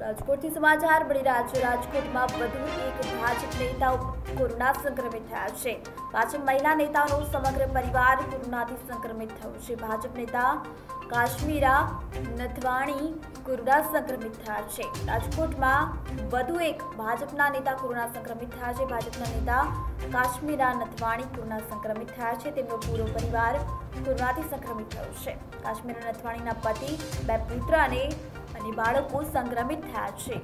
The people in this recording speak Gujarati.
રાજકોટથી સમાચાર, મળી રહ્યા છે રાજકોટમાં વધુ એક ભાજપ નેતા કોરોના સંક્રમિત થયા છે. ભાજપ મહિલા નેતાનો સમગ્ર પરિવાર કોરોનાથી સંક્રમિત થયો છે. ભાજપ નેતા કાશ્મીરા નથવાણી કોરોના સંક્રમિત થયા છે. રાજકોટમાં વધુ એક ભાજપના નેતા કોરોના સંક્રમિત થયા છે. ભાજપના નેતા કાશ્મીરા નથવાણી કોરોના સંક્રમિત થયા છે. તેમનો પૂરો પરિવાર કોરોનાથી સંક્રમિત થયો છે. કાશ્મીરા નથવાણીના પતિ બે પુત્ર અને અને બાળકો સંક્રમિત થયા છે.